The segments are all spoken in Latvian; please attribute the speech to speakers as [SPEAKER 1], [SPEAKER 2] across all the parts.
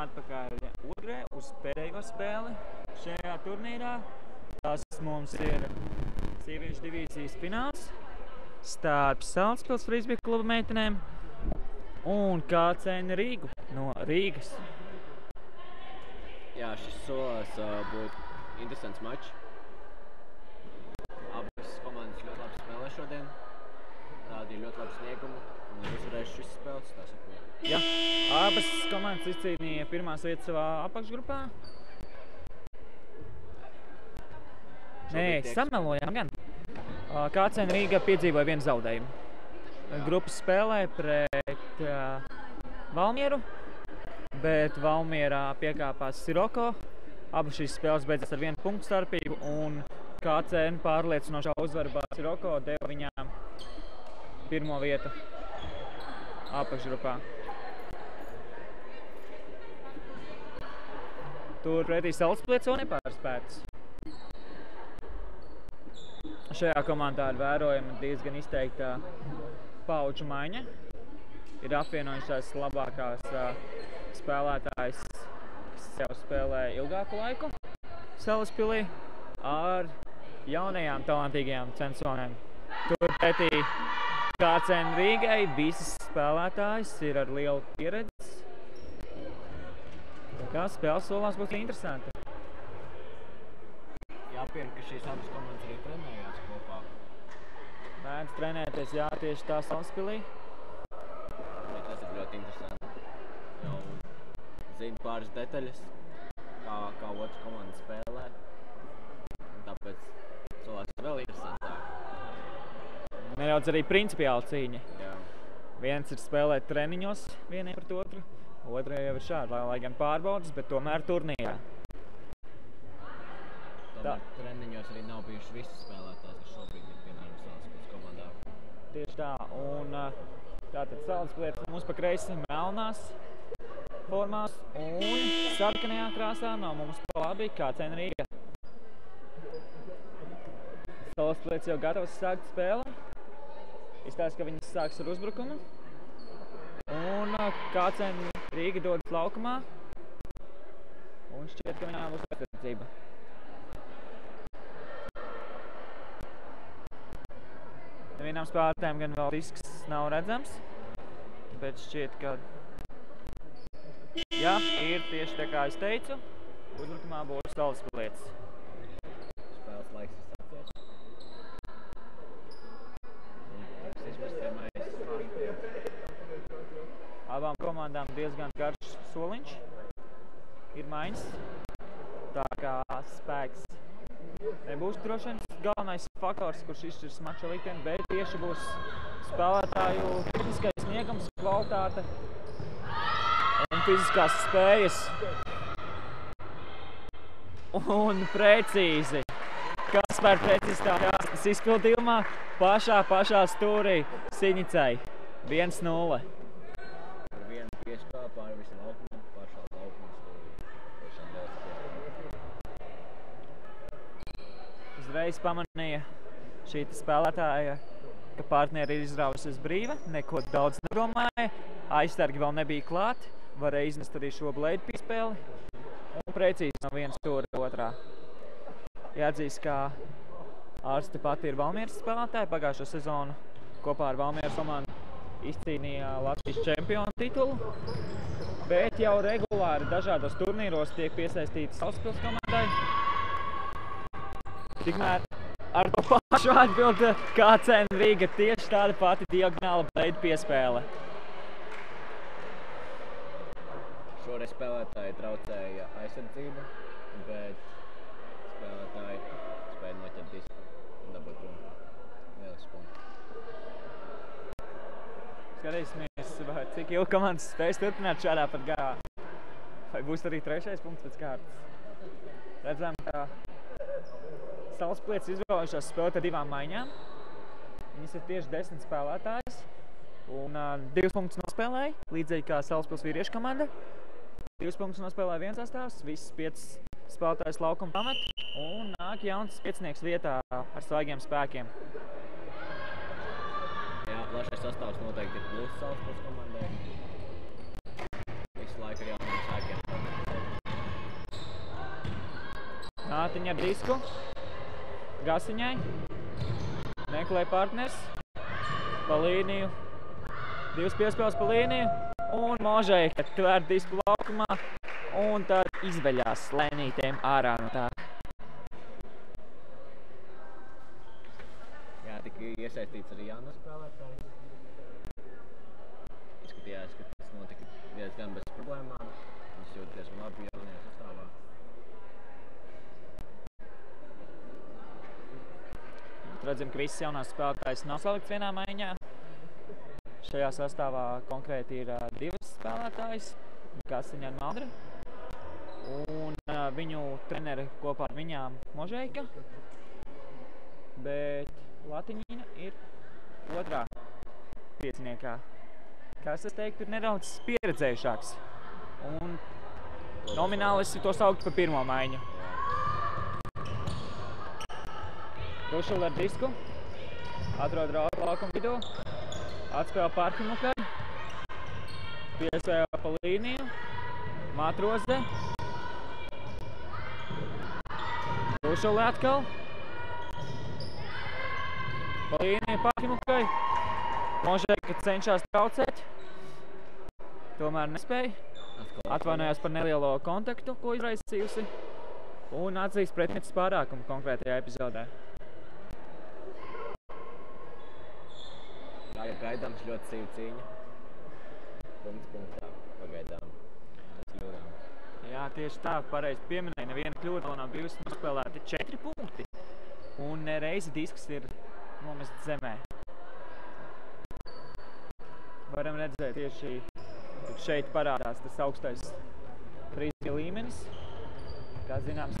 [SPEAKER 1] esam atpakaļ otrē uz pēdējo spēli šajā turnīrā. Tas mums ir sieviešu divīzijas fināls starp Salaspils frisbee kluba meitenēm un KCN Rīgu no Rīgas.
[SPEAKER 2] Jā, šis solis uh, būtu interesants mačs. Abas komandas ļoti labi spēlē šodien. Rādīja ļoti labu sniegumu uzvarējuši šis spēles. Tā saprotu.
[SPEAKER 1] Ja, abas komandas izcīnīja pirmās vietas savā apakšgrupā. Nē, samelojām gan. KCN Rīga piedzīvoja vienu zaudējumu.
[SPEAKER 2] Jā.
[SPEAKER 1] Grupas spēlē pret uh, Valmieru, bet Valmierā piekāpās Siroko. Abas šīs spēles beidzās ar vienu punktu starpību, un KCN pārliecinošā uzvara pār Siroko deva viņām pirmo vietu apakšgrupā. Tur pretī Salaspils vēl nepārspēts. Šajā komandā ir vērojama diezgan izteikta pauģu maiņa. Ir apvienojušās labākās ā, spēlētājas, kas jau spēlē ilgāku laiku Salaspilī ar jaunajām talantīgajām censonēm. Tur pretī KCN Rīgai visas spēlētājas ir ar lielu pieredzi. Tā kā spēles solās būs interesanti.
[SPEAKER 2] Jāpieņem, ka šīs abas komandas arī trenējās kopā.
[SPEAKER 1] Mēdz trenēties, jā, tieši tā Salaspilī.
[SPEAKER 2] Bet tas ir ļoti interesanti. Jau zinu pāris detaļas, kā, kā otrs komanda spēlē. Un tāpēc cilvēks vēl interesantāk.
[SPEAKER 1] Nedaudz arī principiāla cīņa. Viens ir spēlēt treniņos vieniem pret otru, otrā jau ir šāda, lai, lai gan pārbaudas, bet tomēr turnīrā.
[SPEAKER 2] Tomēr treniņos arī nav bijuši visi spēlētāji, kas šobrīd ir piemēram Salaspils komandā.
[SPEAKER 1] Tieši tā, un tātad Salaspils mums pa kreisi melnās formās un sarkanajā krāsā no mums pa labi KCN Rīga. Salaspils jau gatavs sākt spēli. Izstāsta, ka viņas sāks ar uzbrukumu. Un ā, KCN Rīga dodas laukumā. Un šķiet, ka viņām būs aizsardzība. Nevienam spēlētājiem gan vēl risks nav redzams, bet šķiet, ka jā, ir tieši tā kā es teicu, uzbrukumā būs Salaspilietis.
[SPEAKER 2] Spēles laiks ir sācies. Un tiks izmest pirmais punkts.
[SPEAKER 1] Abām komandām diezgan karš soliņš, ir maiņas, tā kā spēks nebūs droši vien galvenais faktors, kurš izšķirs mača likteni, bet tieši būs spēlētāju fiziskais sniegums, kvalitāte un fiziskās spējas. Un precīzi. Kas par precizitāti jāstas izpildījumā pašā, pašā stūrī Siņicai. 1-0.
[SPEAKER 2] Ar vienu piespēli pāri visam laukumam, pašā laukumā stūrī. Tiešām liels spēle.
[SPEAKER 1] Uzreiz pamanīja šī spēlētāja, ka partneri ir izrāvusies brīva, neko daudz nedomāja, aizsargi vēl nebija klāt, varēja iznest arī šo blade piespēli un precīzi no vienas stūra otrā. Jāatzīst, ka ārsti pati ir Valmieras spēlētāja, pagājušo sezonu kopā ar Valmieras komandu izcīnīja Latvijas čempionu titulu, bet jau regulāri dažādos turnīros tiek piesaistīti Salaspils komandai. Tikmēr ar to pašu atbildi kā cena Rīga tieši tāda pati diagonāla bleida piespēle.
[SPEAKER 2] Šoreiz spēlētāji traucēja aizsardzību, bet spēlētāji spēja noķert disku un dabūt punktu. Lielisks punkts.
[SPEAKER 1] Skatīsimies, cik ilgi komandas spēs turpināt šādā pat garā. Vai būs arī trešais punkts pēc kārtas. Redzam, ka Salaspēks izvēlējušās spēlēt ar divām maiņām. Viņas ir tieši desmit spēlētājs. Un uh, divas punktus nospēlēja, līdzīgi kā Salaspils vīriešu komanda. Divas punktus nospēlēja viens astāvs, visas piecas spēlētājs laukuma pamet. Un nāk jauns piecinieks vietā ar svaigiem spēkiem.
[SPEAKER 2] Jā, plašais sastāvs noteikti ir plus Salaspils komandai. Visu laiku ar jauniem spēkiem.
[SPEAKER 1] Nātiņa ar disku. Gasiņai. Meklē partners. Pa līniju. Divas piespēles pa līniju. Un Možēka tver disku laukumā. Un tad izveļās lēnītēm ārā no tā.
[SPEAKER 2] Jā, tika iesaistīts arī jaunas spēlētājs. Izskatījās, ka tas notika diezgan bez problēmām. Viņš jūtas labi jaunajā sastāvā.
[SPEAKER 1] Redzam, ka visas jaunās spēlētājas nav salikts vienā maiņā. Šajā sastāvā konkrēti ir divas spēlētājas, Kasiņa un Maldra. Un viņu treneri kopā ar viņām Možeika. Bet Latiņina ir otrā pieciniekā. Kas es teiktu, ir nedaudz pieredzējušāks. Un nomināli es to sauktu par pirmo maiņu. Rušula ar disku. Atrod raudu laukumu vidū. Atspēlē Parhimukai. Piespēlē pa līniju. Matrozde. Rušula atkal. Pa līniju Parhimukai. Možēka cenšas traucēt. Tomēr nespēja. Atvainojās par nelielo kontaktu, ko izraisījusi. Un atzīst pretmetas pārākumu konkrētajā epizodē.
[SPEAKER 2] Tagad gaidāms ļoti cīva cīņa. Punkts punktā. Pagaidām. Kļūdām.
[SPEAKER 1] Jā, tieši tā, pareizi pieminēja. Neviena kļūda vēl nav bijusi nospēlēta četri punkti. Un reizi disks ir nomests zemē. Varam redzēt tieši, šeit parādās tas augstais frisbee līmenis. Kā zināms,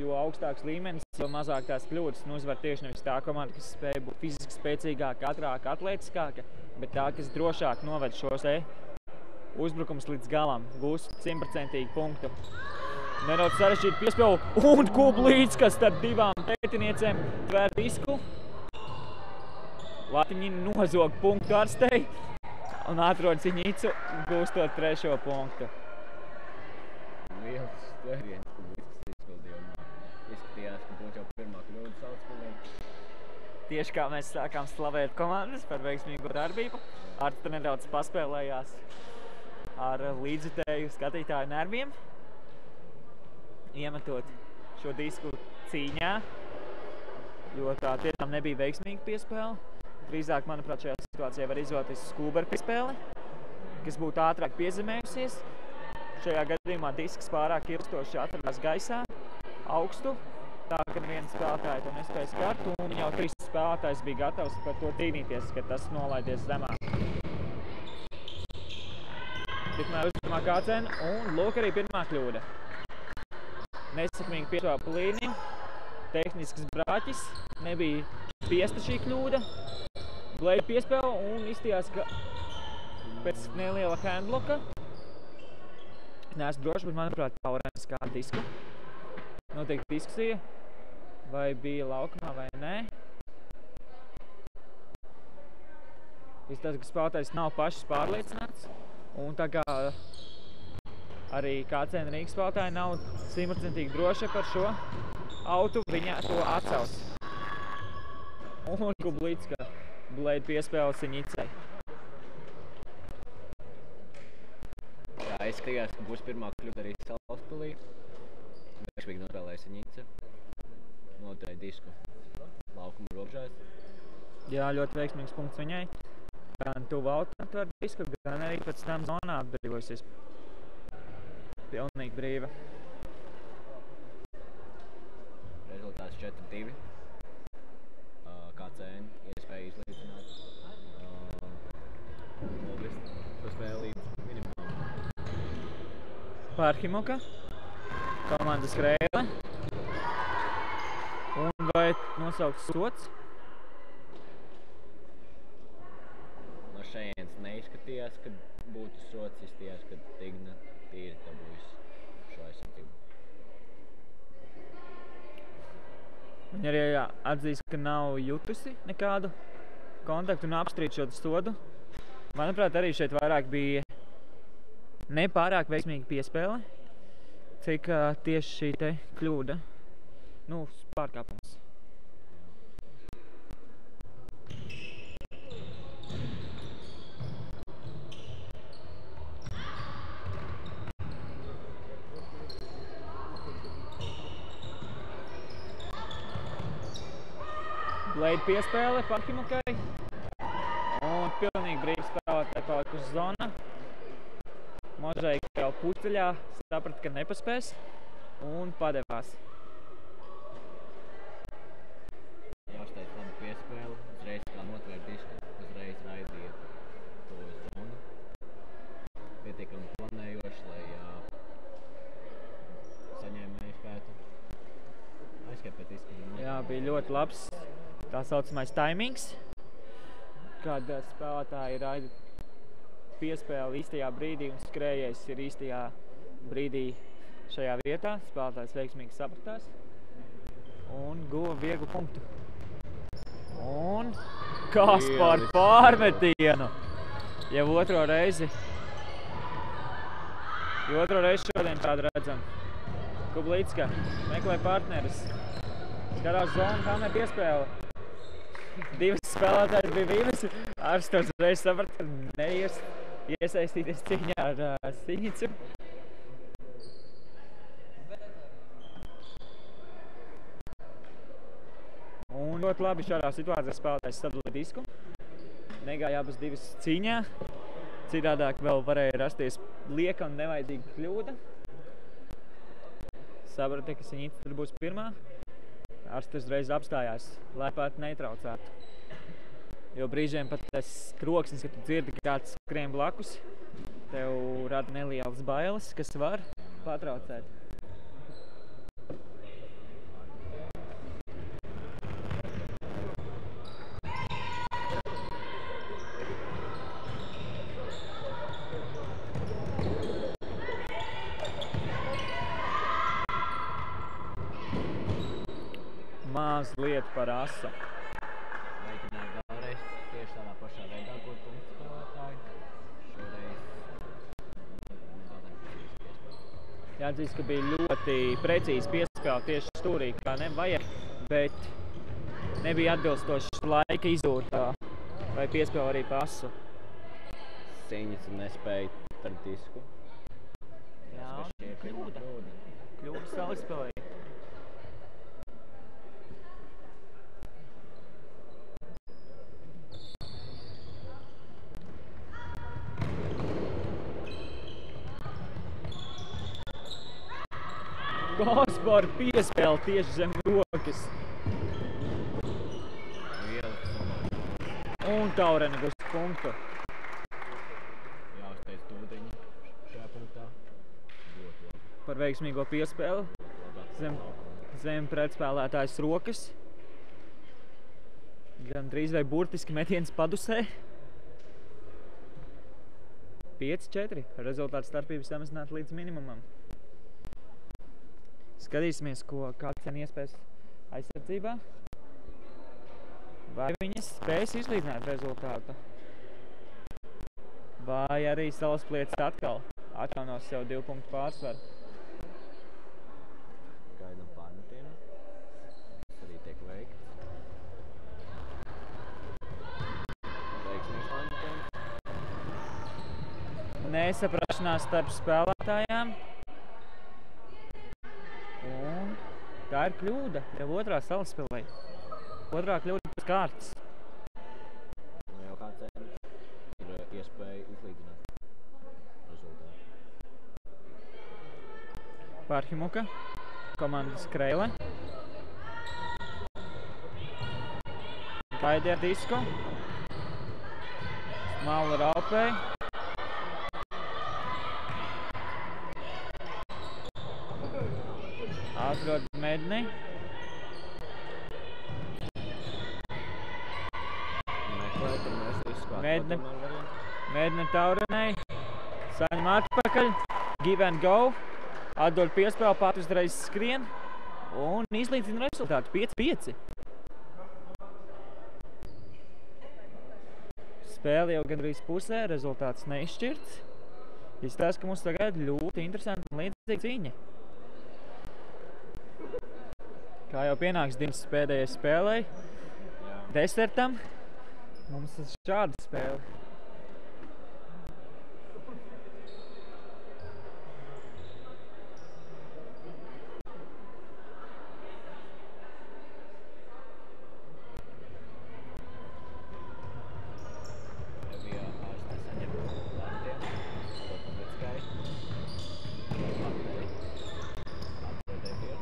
[SPEAKER 1] jo augstāks līmenis, jo mazāk tās kļūdas. Nu, uzvar tieši nevis tā komanda, kas spēja būt fiziski spēcīgāka, ātrāka, atletiskāka, bet tā, kas drošāk noved šos te uzbrukums līdz galam, gūs simtprocentīgi punktu. Nedaudz sarežģīti piespēlu un kublīts, kas starp divām pētiniecēm tvēr disku. Latiņi nozog punktu arstei un atrod Ciņicu gūstot trešo punktu.
[SPEAKER 2] Liels stēriens, kur viskas izpildījumā. Izskatījās, ka būs jau pirmā kļūda saucamība.
[SPEAKER 1] Tieši kā mēs sākām slavēt komandas par veiksmīgo darbību, Arta nedaudz paspēlējās ar līdzjutēju skatītāju nerviem, iemetot šo disku cīņā, jo tā tiešām nebija veiksmīga piespēle. Drīzāk, manuprāt, šajā situācijā var izvēlēties skūberu piespēli, kas būtu ātrāk piezemējusies. Šajā gadījumā disks pārāk ilgstoši atradās gaisā, augstu, tā ka neviens spēlētāji to nespēja skart, un jau trīs spēlētājs bija gatavs par to cīnīties, ka tas nolaidies zemāk. Tikmēr uzņemā kācēnu, un lūk arī pirmā kļūda. Nesakmīgi piešāva pa līniju, tehnisks brāķis, nebija spiesta šī kļūda. Blade piespēle un izstījās, ka pēc neliela handbloka Neesmu droši, bet manuprāt, Taurens kā disku. Notiek diskusija, vai bija laukumā vai nē. Izstāsta, ka spēlētājs nav pašs pārliecināts. Un tā kā arī KCN Rīgas spēlētāji nav simtprocentīgi droši par šo autu, viņa to atcels. Un Kublītska Blade piespēle Siņicei.
[SPEAKER 2] Jā, izskatījās, ka būs pirmā kļūda arī Salaspilī. Vēršvīgi nospēlēja Siņica. Noturēja disku laukuma robežās.
[SPEAKER 1] Jā, ļoti veiksmīgs punkts viņai. Gan tuvu automatu ar disku, gan arī pēc tam zonā atbrīvojusies. Pilnīgi brīva.
[SPEAKER 2] Rezultāts 4-2. Uh, KCN iespēja izlīdzināt. Uh, šo spēli līdz minimumam.
[SPEAKER 1] Pārhimuka, komandas krēle. Un vai nosaukt sots?
[SPEAKER 2] No šejienes neizskatījās, ka būtu sots, izskatījās, ka Tigna tīri dabūjis šo aizsardzību.
[SPEAKER 1] Viņa arī atzīst, ka nav jutusi nekādu kontaktu un apstrīd šo sodu. Manuprāt, arī šeit vairāk bija nepārāk veiksmīga piespēle. Cik ā, tieši šī te kļūda, nu, pārkāpums. Blade piespēle Pakimukai. Un pilnīgi brīvs spēlētāji palikusi zona. Možaika jau puceļā saprata, ka nepaspēs un padevās.
[SPEAKER 2] Jāuzteic labi piespēle, uzreiz kā notvērt disku, uzreiz raidīja to zonu. Pietiekami planējoši, lai uh, saņēmēji spētu aizskart pēc disku.
[SPEAKER 1] Jā, bija ļoti labs tā saucamais taimings, kad spēlētāji raida piespēli īstajā brīdī un skrējējs ir īstajā brīdī šajā vietā. Spēlētājs veiksmīgi sapratās un guva vieglu punktu. Un kas par pārmetienu! Jau otro reizi. Jau otro reizi šodien tādu redzam. Kublītska meklē partneris. Skatās zonu, kamēr piespēle. Divas spēlētājas bija vīnas. Ārstos reiz saprat, ka neies iesaistīties cīņā ar uh, Sinicu. Un ļoti labi šādā situācijā spēlētājs sadalīja disku. Negāja abas divas cīņā. Citādāk vēl varēja rasties lieka un nevajadzīga kļūda. Saprata, ka Siņita tur būs pirmā. Ārstis uzreiz apstājās, lai pat netraucētu. Jo brīžiem pat tas troksnis, kad tu dzirdi, ka kāds skrien blakus, tev rada nelielas bailes, kas var patraucēt. Mazliet par asa.
[SPEAKER 2] Mēģināja vēlreiz tieši tādā pašā veidā gūt punktu spēlētāju. Šoreiz.
[SPEAKER 1] Jāatzīst, ka bija ļoti precīzi piespēle tieši stūrī, kā nevajag, bet nebija atbilstošs laika izjūta vai piespēle arī pasu.
[SPEAKER 2] Cīņas nespēja par disku.
[SPEAKER 1] Jā, kļūda.
[SPEAKER 2] kļūda.
[SPEAKER 1] Kļūda Kaspar piespēle tieši zem rokas. Un Taurena gūst punktu.
[SPEAKER 2] Jāuzteic tūdeņi šajā punktā.
[SPEAKER 1] Par veiksmīgo piespēli. Zem, zem pretspēlētājas rokas. Gan drīz vai burtiski metiens padusē. 5-4. Rezultāts starpības samazināt līdz minimumam. Skatīsimies, ko cen iespējas aizsardzībā. Vai viņas spēs izlīdzināt rezultātu? Vai arī salasplietas atkal atjaunos sev divu punktu pārsvaru?
[SPEAKER 2] Gaidām pārmetienu. Tas arī tiek veikts. Veiksmīgs pārmetiens.
[SPEAKER 1] nesaprašanās starp spēlētājām. Tā ir kļūda jau otrā salaspēlē. Otrā kļūda pēc kārtas.
[SPEAKER 2] Nu, jau kā ceļš ir uh, iespēja izlīdzināt rezultātu.
[SPEAKER 1] Pārhimuka, komandas Kreile. Gaidīja disku. Smala raupēja. Atrod medni.
[SPEAKER 2] Meklēt, tur mēs visu kā
[SPEAKER 1] Mēģinam.
[SPEAKER 2] tomēr varam.
[SPEAKER 1] Mēģina taurenai. Saņem atpakaļ. Give and go. Atdod piespēli, pat uzreiz skrien. Un izlīdzina rezultātu 5-5. Spēle jau gandrīz pusē, rezultāts neizšķirts. Izstāsta, ka mums tagad ļoti interesanta un līdzīga cīņa. Kā jau pienāks Dienas pēdējai spēlei, desertam, mums ir šāda spēle.
[SPEAKER 2] Ja bija ārste saņem vārdiem, to publiskai. Partneri. Atvedē bija.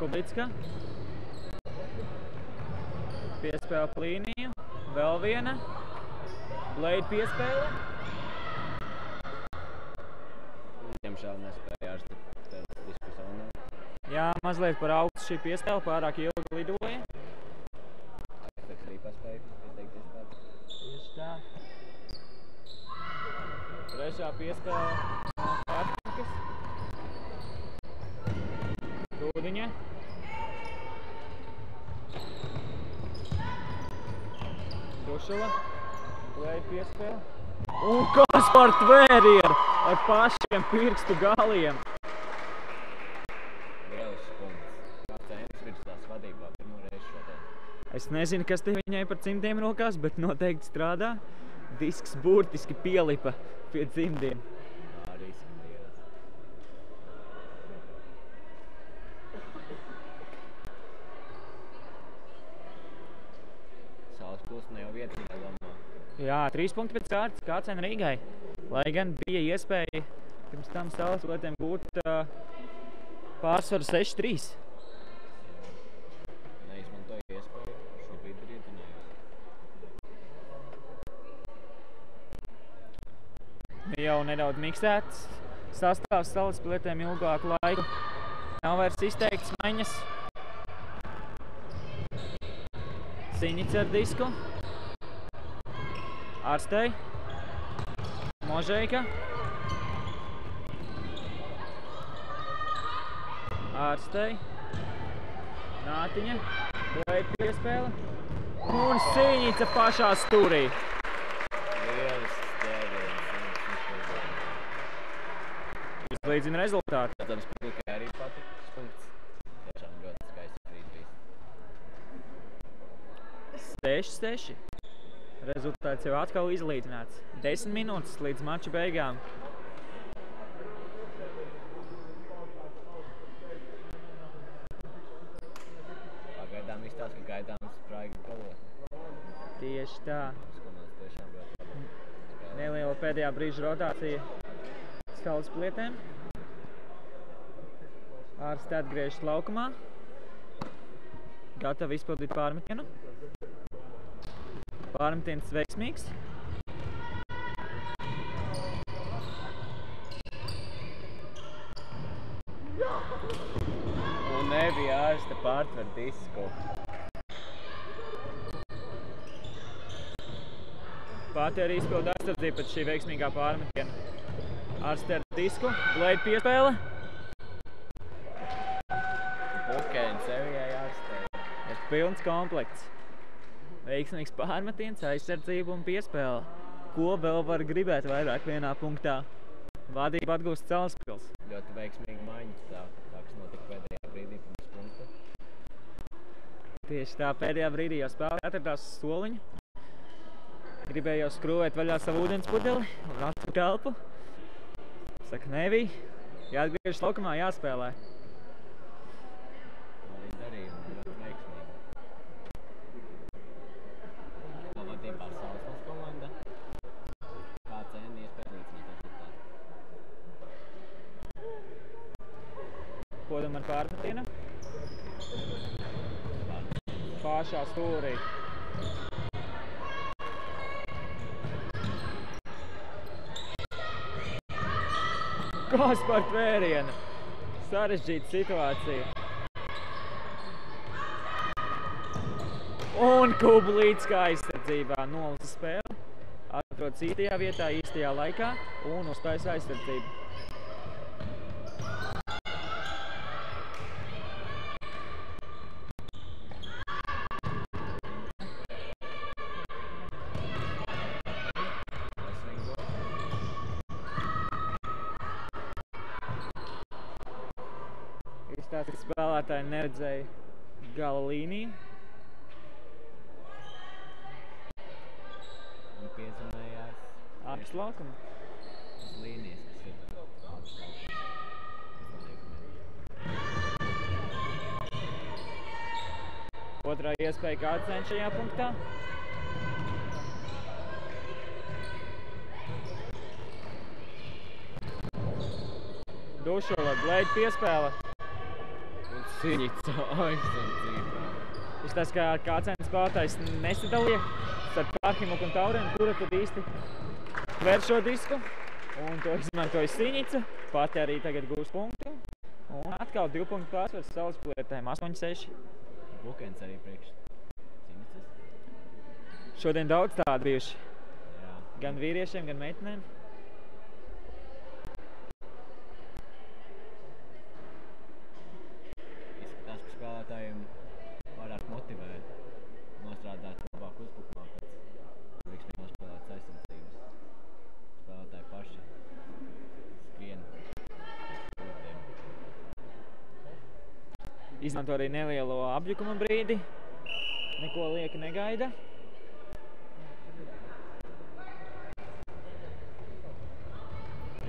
[SPEAKER 2] Publicēja.
[SPEAKER 1] Kubicka. Piespēle plīniju. Vēl viena. Blade piespēle.
[SPEAKER 2] Diemžēl nespēja spēlēt diskusiju.
[SPEAKER 1] Jā, mazliet par augstu šī piespēle, pārāk ilgi lidoja.
[SPEAKER 2] Aizteks arī paspēja izteikties pats.
[SPEAKER 1] Tieši tā. Trešā piespēle Pārtikas. Rūdiņa. Dušula. Blade piespēle. Un kas par tvērienu ar pašiem pirkstu galiem. Es nezinu, kas te viņai par cimdiem rokās, bet noteikti strādā. Disks burtiski pielipa pie cimdiem. Jā, trīs punkti pēc kārtas KCN Rīgai. Lai gan bija iespēja pirms tam salas lietiem gūt uh, pārsvaru 6-3.
[SPEAKER 2] Neizmantoja iespēju. Šobrīd ir ietinājums.
[SPEAKER 1] Jau nedaudz miksēts sastāvs salas lietiem ilgāku laiku. Nav vairs izteikts maiņas. Siņits ar disku. Ārstei. Možeika. Ārstei. Nātiņa. Blēd piespēle. Un Siņica pašā stūrī. Izlīdzina rezultātu.
[SPEAKER 2] Protams, publikai arī patika punkts. Tiešām ļoti skaists brīdis bijis.
[SPEAKER 1] 6-6. Rezultāts jau atkal izlīdzināts. 10 minūtes līdz mača beigām.
[SPEAKER 2] Pagaidām izstāsta, ka gaidāms spraiga galva.
[SPEAKER 1] Tieši tā. Neliela pēdējā brīža rotācija skalas plietēm. Ārsti atgriežas laukumā. Gatavi izpildīt pārmetienu. Pārmetiens veiksmīgs.
[SPEAKER 2] Un nebija ārste pārtver disku.
[SPEAKER 1] Pati arī izpilda aizsardzību pēc šī veiksmīgā pārmetiena. Ārsti ar disku. Blade piespēle.
[SPEAKER 2] Pukēni sevijai ārstē.
[SPEAKER 1] Ir pilns komplekts. Veiksmīgs pārmetiens, aizsardzība un piespēle. Ko vēl var gribēt vairāk vienā punktā? Vadība atgūst Celspils.
[SPEAKER 2] Ļoti veiksmīgi maiņas tā, tā kas notika pēdējā brīdī pirms punkta.
[SPEAKER 1] Tieši tā pēdējā brīdī jau spēlē atradās soliņa. Gribēja jau skrūvēt vaļā savu ūdens pudeli un atpūst telpu. Saka, nebija. Jāatgriežas laukumā, jāspēlē.
[SPEAKER 2] Arī darīja un ļoti veiksmīgi. Kā vadībā Sausmas komanda. Kā cēni iespēja līdzināt rezultātu.
[SPEAKER 1] Podam ar pārmetienu. Pašā stūrī. Kas par tvērienu? Sarežģīta situācija. Un Kublītska aizsardzībā nolasa spēli. Atrodas īstajā vietā, īstajā laikā un uztais aizsardzību. Stāsta, ka spēlētāji neredzēja gala līniju.
[SPEAKER 2] Un piezvanījās
[SPEAKER 1] Ārpus laukuma.
[SPEAKER 2] uz līnijas, kas ir ārpus laukuma.
[SPEAKER 1] Otrā iespēja kāds cenš šajā punktā. Dušola, Blade piespēle.
[SPEAKER 2] Un Siņica aizsardzībā.
[SPEAKER 1] Izstāsta, ka kāds spēlētājs nesadalīja starp Pārhimuku un Taurenu, kura tad īsti tver šo disku. Un to izmantoja Siņica, pati arī tagad gūs punktu. Un atkal divu punktu pārsvars saules plietēm 8-6.
[SPEAKER 2] Bukens arī priekš Siņicas.
[SPEAKER 1] Šodien daudz tādu bijuši.
[SPEAKER 2] Jā.
[SPEAKER 1] Gan vīriešiem, gan meitenēm.
[SPEAKER 2] Izskatās, ka spēlētājiem vairāk motivē nostrādāt labāk uzbrukumā pēc veiksmīgi nospēlētas aizsardzības. Spēlētāji paši skrien pēc punktiem.
[SPEAKER 1] Izmanto arī nelielo apjukuma brīdi. Neko lieka negaida.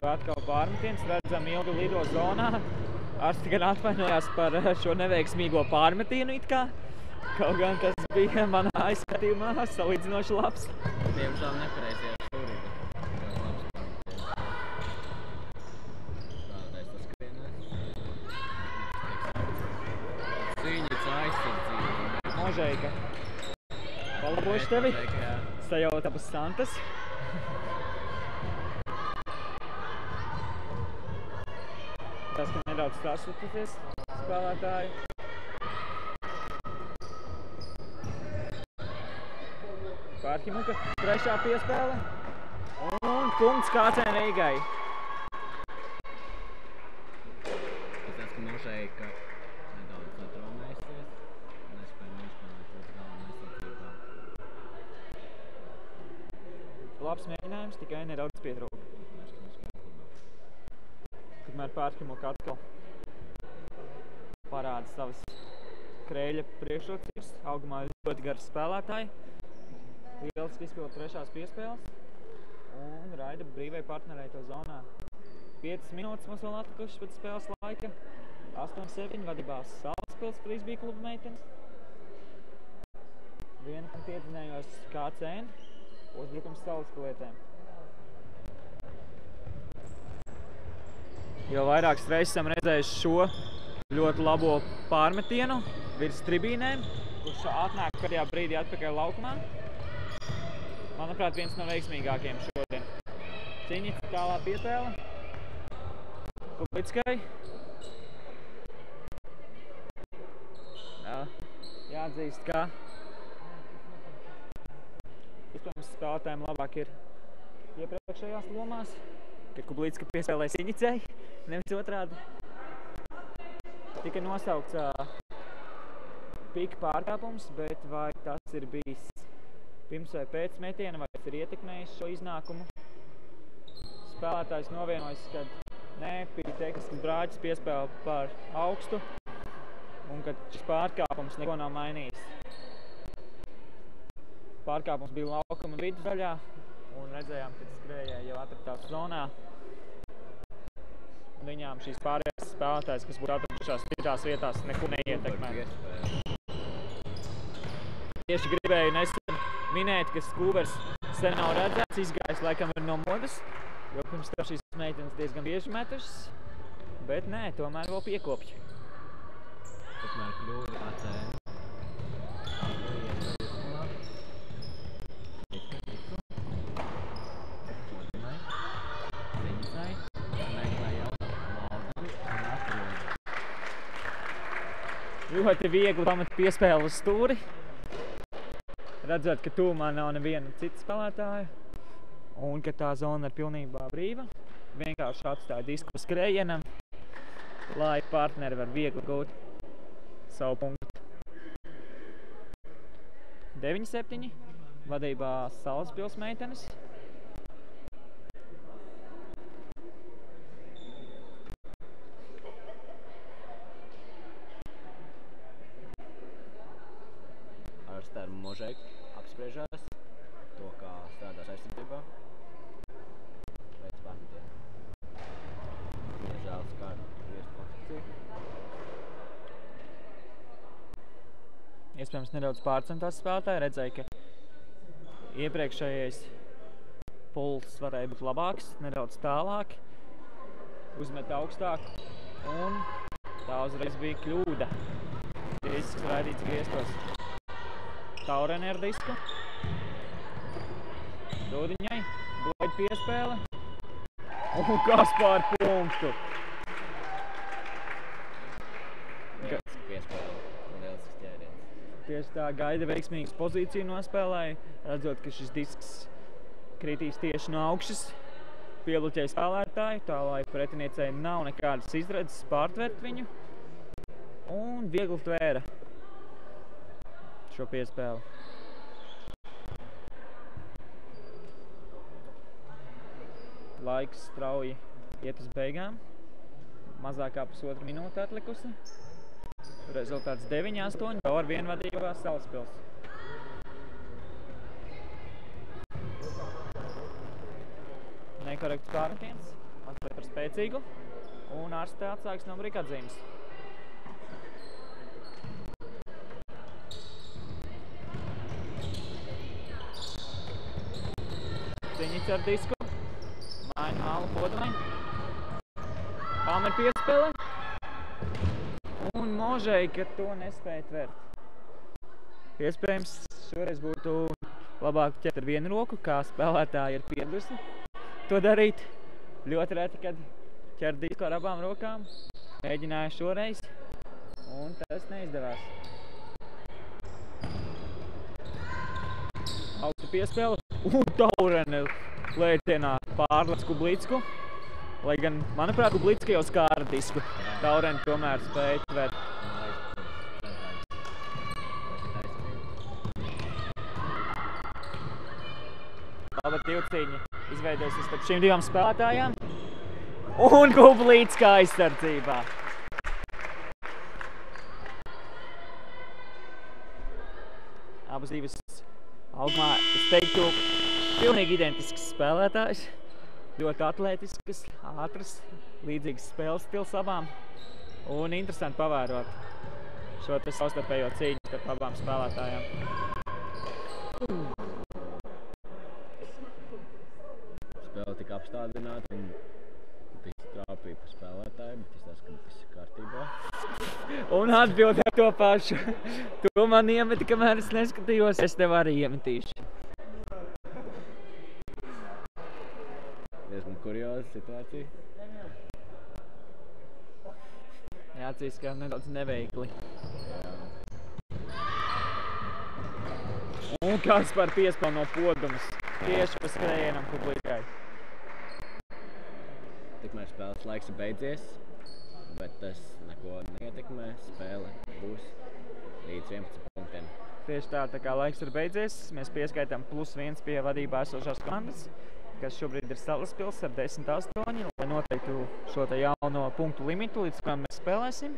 [SPEAKER 1] Jo atkal pārmetiens, redzam ilgu lido zonā. Arsti gan atvainojās par eh, šo neveiksmīgo pārmetienu it kā. Kaut gan tas bija manā aizskatījumā salīdzinoši labs.
[SPEAKER 2] Diemžēl nepareizajā stūrī, bet ļoti labs pārmetiens. Spēlētājs saskrienās. Cīņas aizsardzība.
[SPEAKER 1] Možeika. Palabošu tevi. Sajauta ap Santas. Tas, ka nedaudz sašutusies spēlētāji. Pārhimuka, trešā piespēle. Un punkts kācēn Reigai.
[SPEAKER 2] Tas, ka Možeika nedaudz satraumēsies, nespēja nospēlēt līdz galam aizsardzībā.
[SPEAKER 1] Labs nedaudz pietrūka. Tikmēr Pārhimuka atkal parāda savas krēļa priekšrocības. Augumā ļoti gars spēlētāji. Lieliski izpild trešās piespēles. Un raida brīvai partnerei to zonā. 5 minūtes mums vēl atlikušas pēc spēles laika. 8-7 vadībās Salaspils frisbee kluba meitenes. Viena punktu iedzinējos KCN. Uzbrukums Salaspilietēm. Jau vairākas reizes esam redzējuši šo ļoti labo pārmetienu virs tribīnēm, kurš atnāk pēdējā brīdī atpakaļ laukumā. Manuprāt, viens no veiksmīgākiem šodien. Cīņķis tālā piespēle. Kubickai. Jā, jāatzīst, ka Vispirms spēlētājiem labāk ir iepriekšējās lomās, kad Kublītska piespēlē Siņicei, nevis otrādi. Tika nosaukts uh, pika pārkāpums, bet vai tas ir bijis pirms vai pēc metiena, vai tas ir ietekmējis šo iznākumu? Spēlētājs novienojas, ka nē, bija tehnisks brāķis piespēle par augstu, un ka šis pārkāpums neko nav mainījis. Pārkāpums bija laukuma vidusdaļā, un redzējām, ka skrējēji jau atradās zonā. Viņām šīs pārējās spēlētājas, kas būtu atradušās citās vietās, neko neietekmē. Tieši gribēju nesen minēt, ka skūvers sen nav redzēts, izgājis laikam ir no modas, jo pirms tam šīs meitenes diezgan bieži metušas, bet nē, tomēr vēl piekopja.
[SPEAKER 2] Tikmēr kļūda ACN.
[SPEAKER 1] Ļoti viegli pamet piespēli uz stūri. Redzot, ka tūmā nav neviena cita spēlētāja un ka tā zona ir pilnībā brīva. Vienkārši atstāja disku skrējienam, lai partneri var viegli gūt savu punktu. 9-7 vadībā Salaspils meitenes. Iespējams nedaudz pārcentās spēlētāji. Redzēja, ka iepriekšējais pulss varēja būt labāks, nedaudz tālāk, uzmet augstāk un tā uzreiz bija kļūda. Disks raidīts griestos. Taureni ar disku. Dodiņai, Blēd piespēle. Un kas pār punktu?
[SPEAKER 2] Lieliski piespēle. un Lielisks ķēriens.
[SPEAKER 1] Tieši tā gaida veiksmīgas pozīciju nospēlēja, redzot, ka šis disks kritīs tieši no augšas. Piebloķēja spēlētāju, tā lai pretiniecei nav nekādas izredzes pārtvert viņu. Un viegli tvēra šo piespēli. Laiks strauji iet uz beigām. Mazākā pusotra minūte atlikusi. Rezultāts 9-8, jau ar vienvadībā Salaspils. Nekorekts pārmetiens, mazliet par spēcīgu. Un ārstē atsāks no brikatzīmes. Ciņits ar disku. Maina malu podumai. Pamer piespēle. Un možēji, ka to nespēja tvert. Iespējams, šoreiz būtu labāk ķert ar vienu roku, kā spēlētāji ir pieradusi to darīt. Ļoti reti, kad ķer disku ar abām rokām. Mēģināju šoreiz, un tas neizdevās. Augsta piespēle, un taurene lēcienā pārlec Kublicku. Lai gan, manuprāt, Kublicka jau skāra disku. Taurene tomēr spēja tvert.
[SPEAKER 2] Un aizpildīt
[SPEAKER 1] Laba divcīņa izveidojusies starp šīm divām spēlētājām. Un Kublītska aizsardzībā. Abas divas augumā, es teiktu, pilnīgi identisks spēlētājs. Ļoti atletiskas, ātras, līdzīgas spēles stils abām. Un interesanti pavērot šo te savstarpējo cīņu starp abām spēlētājām.
[SPEAKER 2] Spēle tika apstādināta un viss trāpīja pa spēlētāju, bet izstāsta, ka viss ir kārtībā.
[SPEAKER 1] Un atbildē to pašu. To man iemeti, kamēr es neskatījos. Es tev arī iemetīšu.
[SPEAKER 2] Diezgan kurioza situācija.
[SPEAKER 1] Jāatzīst, ka nedaudz neveikli.
[SPEAKER 2] Jā.
[SPEAKER 1] Un kāds par piespēlu no podumas. Tieši pa skrējienam publikai.
[SPEAKER 2] Tikmēr spēles laiks ir beidzies, bet tas neko neietekmē. Spēle būs līdz 11 punktiem.
[SPEAKER 1] Tieši tā, tā kā laiks ir beidzies, mēs pieskaitām plus viens pie vadībā esošās komandas, kas šobrīd ir Salaspils ar 10-8, lai noteiktu šo te jauno punktu limitu, līdz kuram mēs spēlēsim.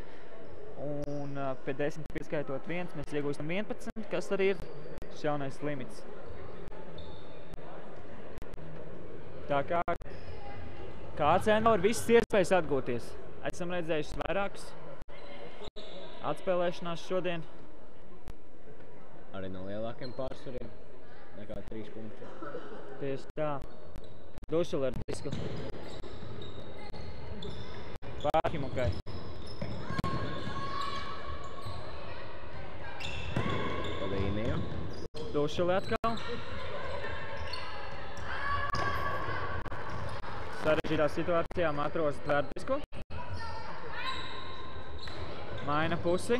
[SPEAKER 1] Un pie 10 pieskaitot viens, mēs iegūstam 11, kas arī ir šis jaunais limits. Tā kā KCN vēl ir visas iespējas atgūties. Esam redzējuši vairākus atspēlēšanās šodien.
[SPEAKER 2] Arī no lielākiem pārsvariem nekā 3 punkti.
[SPEAKER 1] Tieši tā. Dušuli ar disku. Pārhimukai.
[SPEAKER 2] Pa līniju.
[SPEAKER 1] Dušuli atkal. Sarežģītā situācijā matros tvērdisku. Maina pusi.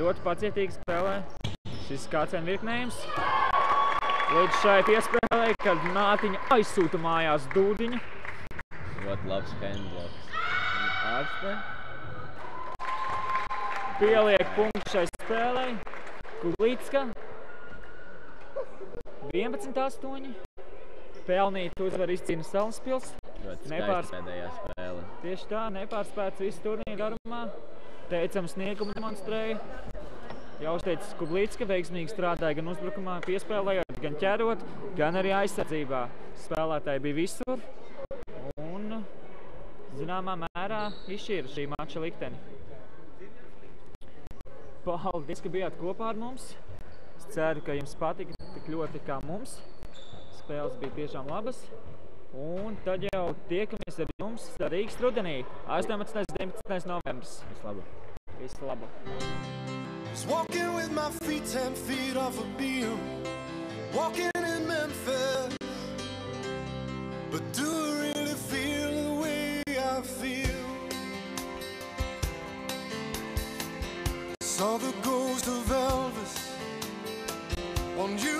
[SPEAKER 1] Ļoti pacietīgi spēlē. Šis kācien virknējums. Līdz šai piespēlē, kad Nātiņa aizsūta mājās dūdiņu.
[SPEAKER 2] Ļoti labs handbloks. Ārste.
[SPEAKER 1] Pieliek punktu šai spēlē. Kuglītska. 11-8. Pelnīt uzvar izcīna Salaspils.
[SPEAKER 2] Ļoti
[SPEAKER 1] Nepārs-
[SPEAKER 2] pēdējā spēle.
[SPEAKER 1] Tieši tā, nepārspēts visu turnīru garumā. Teicam, sniegumu demonstrēja. Jau uzteicis Kublītska, veiksmīgi strādāja gan uzbrukumā, piespēlējot, gan ķerot, gan arī aizsardzībā. Spēlētāji bija visur un zināmā mērā izšķīra šī mača likteni. Paldies, ka bijāt kopā ar mums. Es ceru, ka jums patika tik ļoti kā mums spēles bija tiešām labas. Un tad jau tiekamies ar jums Rīgas rudenī, 18. 19. novembris. Vislabu! Vislabu!
[SPEAKER 3] Was walking with my feet 10 feet off a beam Walking in Memphis But do I really feel the way I feel? Saw the ghost of Elvis on you